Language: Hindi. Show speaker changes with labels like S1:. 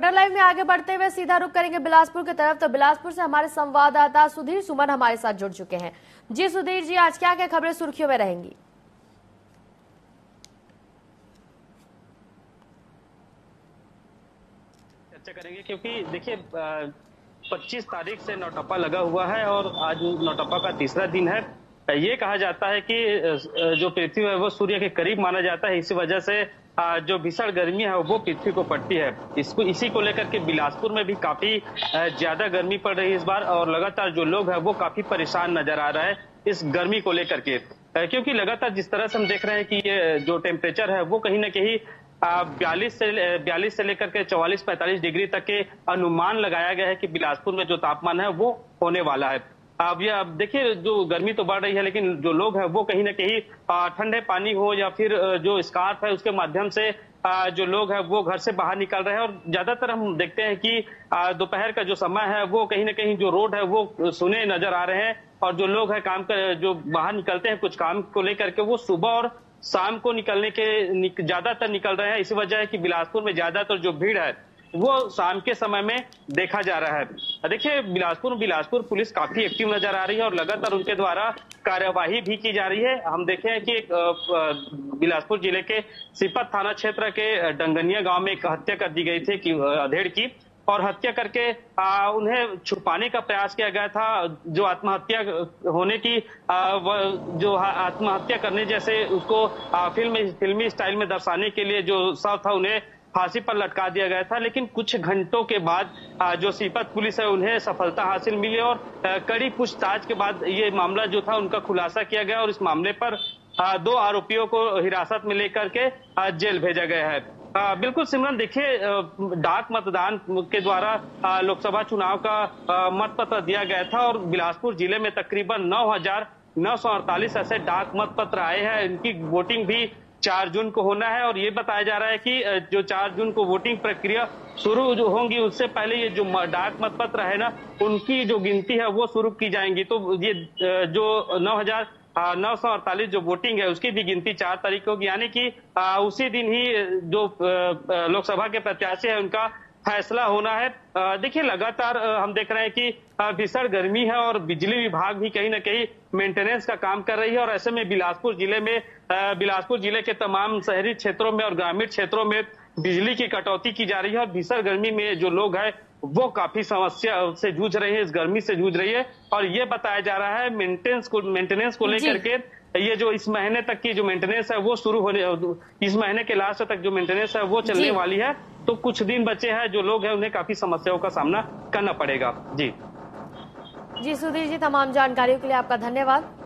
S1: रिपोर्टर लाइव में आगे बढ़ते हुए सीधा रुक करेंगे बिलासपुर की तरफ़। तो बिलासपुर से हमारे संवाददाता सुधीर सुमन हमारे साथ जुड़ चुके हैं। जी सुधीर जी, आज क्या क्या खबरें सुर्खियों में रहेंगी?
S2: चर्चा करेंगे क्योंकि देखिए पच्चीस तारीख से नौटप्पा लगा हुआ है और आज नौटप्पा का तीसरा दिन है। ये कहा जाता है कि जो पृथ्वी है वो सूर्य के करीब माना जाता है। इसी वजह से जो भीषण गर्मी है वो पृथ्वी को पड़ती है। इसको, इसी को लेकर के बिलासपुर में भी काफ़ी ज़्यादा गर्मी पड़ रही है इस बार और लगातार जो लोग हैं वो काफ़ी परेशान नज़र आ रहा है इस गर्मी को लेकर के। क्योंकि लगातार जिस तरह से हम देख रहे हैं कि ये, जो टेम्परेचर है वो कहीं ना कहीं बयालीस से बयालीस से लेकर के चौवालीस पैंतालीस डिग्री तक के अनुमान लगाया गया है कि बिलासपुर में जो तापमान है वो होने वाला है। अब यह अब देखिए, जो गर्मी तो बढ़ रही है, लेकिन जो लोग हैं, वो कहीं ना कहीं ठंडे पानी हो या फिर जो स्कार्फ है, उसके माध्यम से जो लोग हैं, वो घर से बाहर निकल रहे हैं। और ज़्यादातर हम देखते हैं कि दोपहर का जो समय है, वो कहीं ना कहीं जो रोड है, वो सुने नज़र आ रहे हैं। और जो लोग हैं, काम कर, जो बाहर निकलते हैं, कुछ काम को लेकर के, वो सुबह और शाम को निकलने के ज़्यादातर निकल रहे हैं। इसी वजह है कि बिलासपुर में ज़्यादातर जो भीड़ है वो शाम के समय में देखा जा रहा है। देखिए बिलासपुर बिलासपुर पुलिस काफ़ी एक्टिव नज़र आ रही है और लगातार उनके द्वारा कार्यवाही भी की जा रही है। हम देखे हैं कि बिलासपुर ज़िले के सिपत थाना क्षेत्र के डंगनिया गाँव में एक हत्या कर दी गई थी कि अधेड़ की और हत्या करके आ, उन्हें छुपाने का प्रयास किया गया था। जो आत्महत्या होने की आ, जो आत्महत्या करने जैसे उसको आ, फ़िल्म फिल्मी स्टाइल में दर्शाने के लिए जो सब था उन्हें फांसी पर लटका दिया गया था लेकिन कुछ घंटों के बाद जो सीपत पुलिस है उन्हें सफलता हासिल मिली और कड़ी पूछताछ के बाद ये मामला जो था उनका खुलासा किया गया और इस मामले पर दो आरोपियों को हिरासत में लेकर के जेल भेजा गया है। आ, बिल्कुल सिमरन देखिए डाक मतदान के द्वारा लोकसभा चुनाव का मत पत्र दिया गया था और बिलासपुर ज़िले में तकरीबन नौ हज़ार नौ सौ अड़तालीस ऐसे डाक मत पत्र आए हैं। इनकी वोटिंग भी चार जून को होना है और ये बताया जा रहा है कि जो चार जून को वोटिंग प्रक्रिया शुरू जो होंगी, उससे पहले ये जो डाक मतपत्र है ना, उनकी जो गिनती है वो शुरू की जाएँगी। तो ये जो नौ हज़ार नौ सौ अड़तालीस जो वोटिंग है, उसकी भी गिनती चार तारीख को यानी कि उसी दिन ही जो लोकसभा के प्रत्याशी है, उनका फैसला होना है। देखिए, लगातार हम देख रहे हैं कि भीषण गर्मी है और बिजली विभाग भी कहीं ना कहीं मेंटेनेंस का काम कर रही है और ऐसे में बिलासपुर ज़िले में बिलासपुर ज़िले के तमाम शहरी क्षेत्रों में और ग्रामीण क्षेत्रों में बिजली की कटौती की जा रही है और भीषण गर्मी में जो लोग हैं वो काफ़ी समस्या से जूझ रहे हैं इस गर्मी से जूझ रही है। और ये बताया जा रहा है मेंटेनेंस को मेंटेनेंस को लेकर के ये जो इस महीने तक की जो मेंटेनेंस है वो शुरू होने इस महीने के लास्ट तक जो मेंटेनेंस है वो चलने वाली है। तो कुछ दिन बचे हैं जो लोग हैं उन्हें काफ़ी समस्याओं का सामना करना पड़ेगा। जी।
S1: जी सुधीर जी तमाम जानकारियों के लिए आपका धन्यवाद।